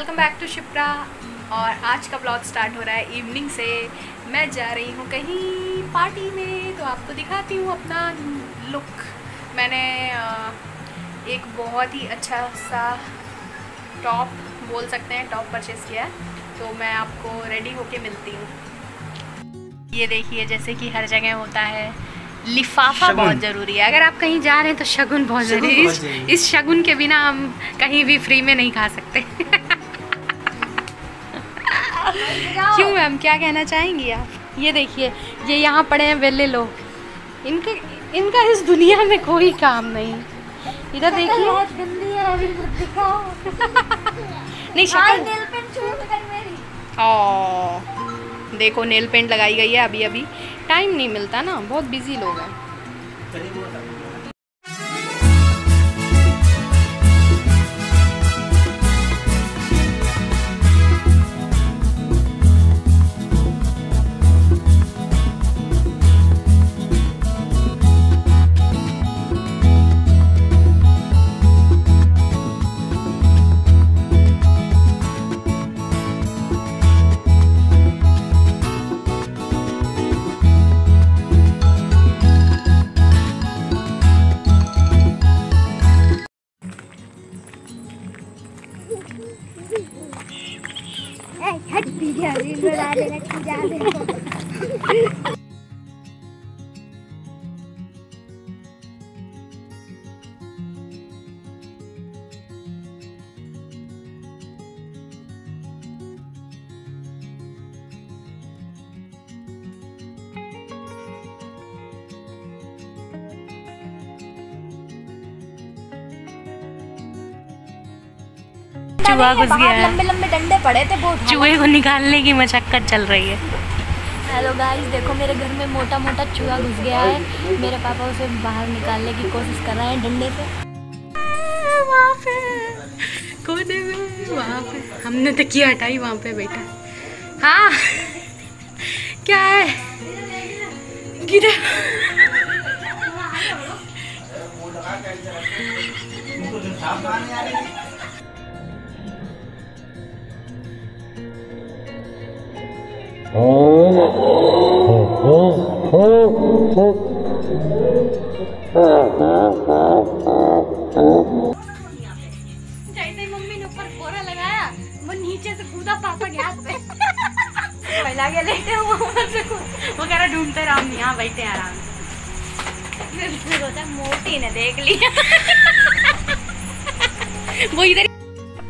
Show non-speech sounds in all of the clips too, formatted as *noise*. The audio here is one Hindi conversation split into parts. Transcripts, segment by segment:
Welcome back to Shipra. और आज का ब्लॉग स्टार्ट हो रहा है इवनिंग से। मैं जा रही हूँ कहीं पार्टी में तो आपको दिखाती हूँ अपना लुक मैंने एक बहुत ही अच्छा सा टॉप बोल सकते हैं टॉप परचेज़ किया है। तो मैं आपको रेडी होके मिलती हूँ। ये देखिए जैसे कि हर जगह होता है। लिफाफा बहुत ज़रूरी है। अगर आप कहीं जा रहे हैं तो शगुन बहुत ज़रूरी है। इस, इस शगुन के बिना हम कहीं भी फ्री में नहीं खा सकते। *laughs* *laughs* क्यों मैम क्या कहना चाहेंगी आप? ये देखिए ये यहाँ पड़े हैं वेले लोग। इनके इनका इस दुनिया में कोई काम नहीं। इधर देखिए। *laughs* नहीं शक्ल ओ देखो नेल पेंट लगाई गई है अभी अभी टाइम नहीं मिलता ना बहुत बिज़ी लोग हैं। हट पीछे रील बना दे पूजा दे चूहा घुस गया है। लंबे लंबे डंडे पड़े थे बहुत चूहे को निकालने की मशक्कत चल रही है। हेलो गाइस देखो मेरे घर में मोटा मोटा चूहा घुस गया है। मेरे पापा उसे बाहर निकालने की कोशिश कर रहे हैं डंडे से वहाँ पे कोने में वहाँ पे। हमने तो किया हटाई वहाँ पे बेटा। हाँ। क्या है? गिरा। जैसे मम्मी ने ऊपर लगाया, वो नीचे से कूदा पापा पहला गया वो वो कह रहा, ढूंढते हम यहाँ बैठे आराम मोटी ने देख लिया वो इधर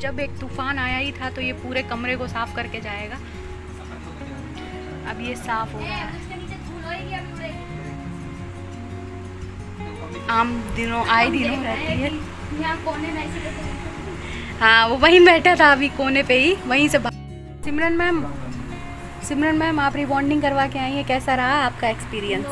जब एक तूफ़ान आया ही था तो ये पूरे कमरे को साफ़ करके जाएगा। अब ये साफ़ हो रहा है आम दिनों आए दिनों रहती है। हाँ। वो वहीं बैठा था अभी कोने पे ही वहीं से सिमरन मैम सिमरन मैम आप रिबॉन्डिंग करवा के आई है कैसा रहा आपका एक्सपीरियंस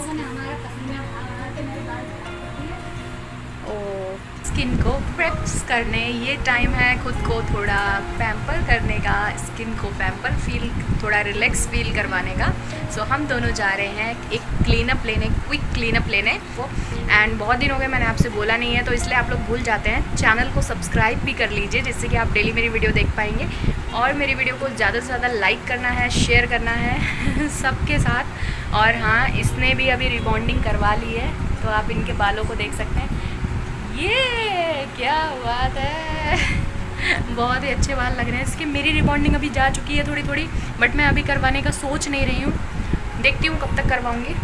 स्किन को प्रेप्स करने, ये टाइम है खुद को थोड़ा पैम्पर करने का स्किन को पैम्पर फील थोड़ा रिलैक्स फील करवाने का। सो हम दोनों जा रहे हैं एक क्लीन अप लेने क्विक क्लीन अप लेने वो एंड बहुत दिन हो गए, मैंने आपसे बोला नहीं है तो इसलिए आप लोग भूल जाते हैं। चैनल को सब्सक्राइब भी कर लीजिए, जिससे कि आप डेली मेरी वीडियो देख पाएँगे। और मेरी वीडियो को ज़्यादा से ज़्यादा लाइक करना है शेयर करना है *laughs* सबके साथ। और हाँ इसने भी अभी रिबॉन्डिंग करवा ली है तो आप इनके बालों को देख सकते हैं। ये क्या बात है? बहुत ही अच्छे बाल लग रहे हैं। इसके मेरी रिबॉन्डिंग अभी जा चुकी है थोड़ी थोड़ी बट मैं अभी करवाने का सोच नहीं रही हूँ। देखती हूँ कब तक करवाऊँगी।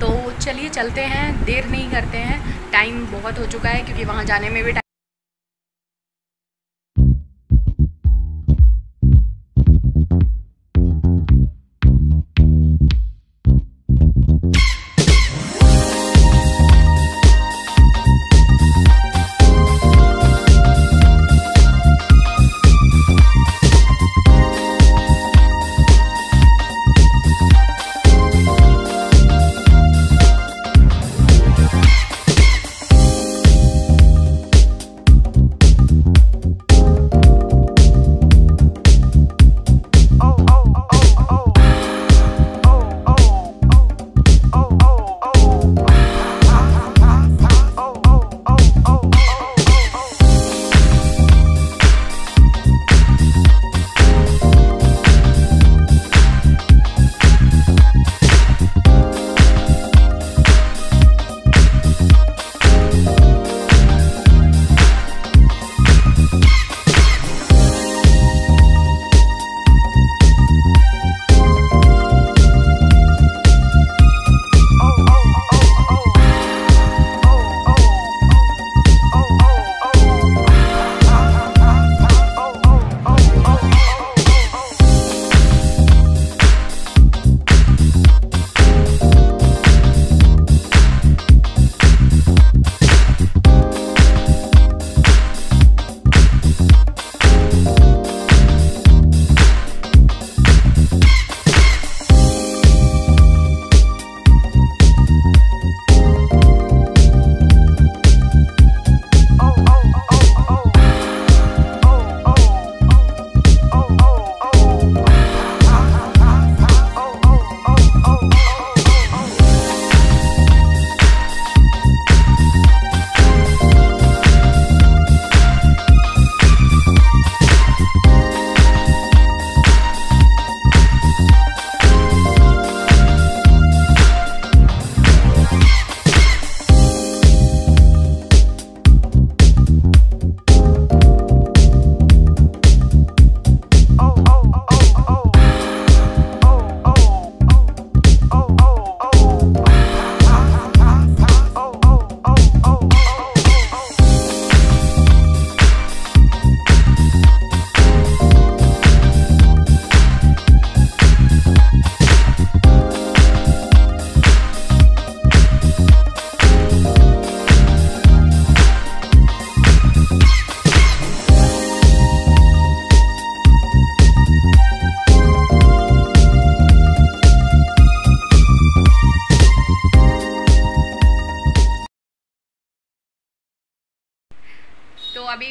तो चलिए चलते हैं, देर नहीं करते हैं। टाइम बहुत हो चुका है, क्योंकि वहाँ जाने में भी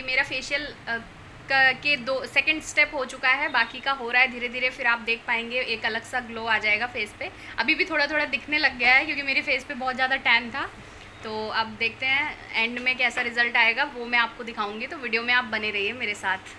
टाइम मेरा फेशियल के दो सेकंड स्टेप हो चुका है, बाकी का हो रहा है धीरे धीरे फिर आप देख पाएँगे, एक अलग सा ग्लो आ जाएगा फेस पे। अभी भी थोड़ा थोड़ा दिखने लग गया है, क्योंकि मेरे फेस पे बहुत ज़्यादा टैन था। तो अब देखते हैं एंड में कैसा रिज़ल्ट आएगा, वो मैं आपको दिखाऊँगी तो वीडियो में आप बने रहिए मेरे साथ।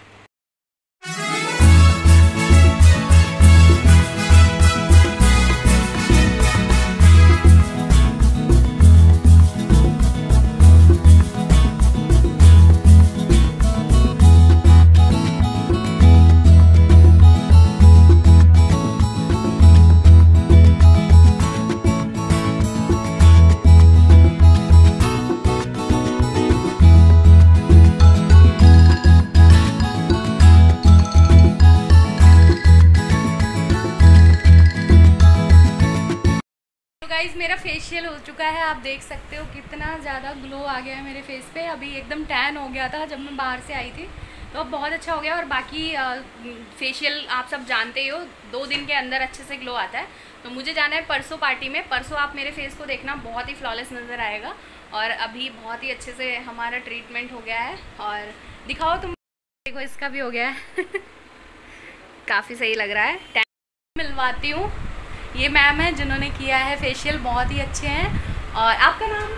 मेरा फेशियल हो चुका है, आप देख सकते हो कितना ज़्यादा ग्लो आ गया है मेरे फेस पे। अभी एकदम टैन हो गया था जब मैं बाहर से आई थी तो अब बहुत अच्छा हो गया और बाकी फेशियल आप सब जानते ही हो, दो दिन के अंदर अच्छे से ग्लो आता है। तो मुझे जाना है परसों पार्टी में। परसों आप मेरे फेस को देखना, बहुत ही फ्लॉलेस नज़र आएगा और अभी बहुत ही अच्छे से हमारा ट्रीटमेंट हो गया है और दिखाओ तुम, देखो इसका भी हो गया है। *laughs* काफ़ी सही लग रहा है। टैन मिलवाती हूँ। ये मैम है जिन्होंने किया है फेशियल बहुत ही अच्छे हैं। और आपका नाम?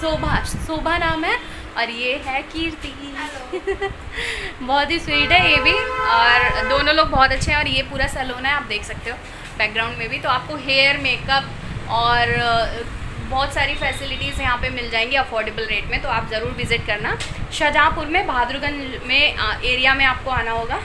शोभा। शोभा नाम है। और ये है कीर्ति। *laughs* बहुत ही स्वीट है ये भी। और दोनों लोग बहुत अच्छे हैं और ये पूरा सैलून है आप देख सकते हो बैकग्राउंड में भी। तो आपको हेयर मेकअप और बहुत सारी फैसिलिटीज़ यहाँ पे मिल जाएँगी अफोर्डेबल रेट में। तो आप ज़रूर विज़िट करना। शाहजहाँपुर में बहादुरगंज में एरिया में आपको आना होगा।